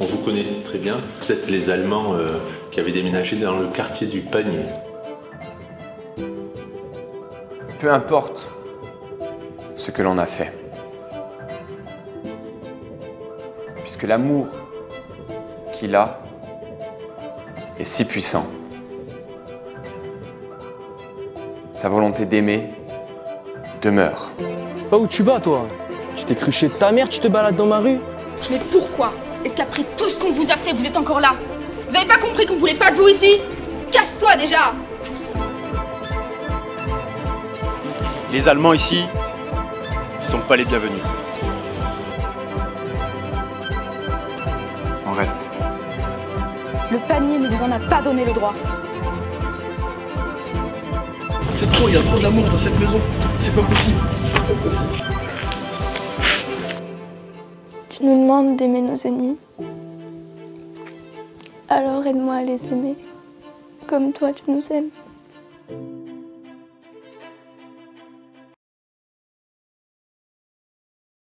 On vous connaît très bien. Vous êtes les Allemands euh, qui avaient déménagé dans le quartier du Panier. Peu importe ce que l'on a fait. Puisque l'amour qu'il a est si puissant. Sa volonté d'aimer demeure. Pas où tu vas, toi? Tu t'es cru chez ta mère, tu te balades dans ma rue? Mais pourquoi? Est-ce qu'après tout ce qu'on vous a fait, vous êtes encore là Vous avez pas compris qu'on voulait pas de vous ici? Casse-toi déjà Les Allemands ici, ils sont pas les bienvenus. On reste. Le panier ne vous en a pas donné le droit. C'est trop, il y a trop d'amour dans cette maison. C'est pas possible. C'est pas possible. Tu nous demandes d'aimer nos ennemis. Alors aide-moi à les aimer, comme toi tu nous aimes.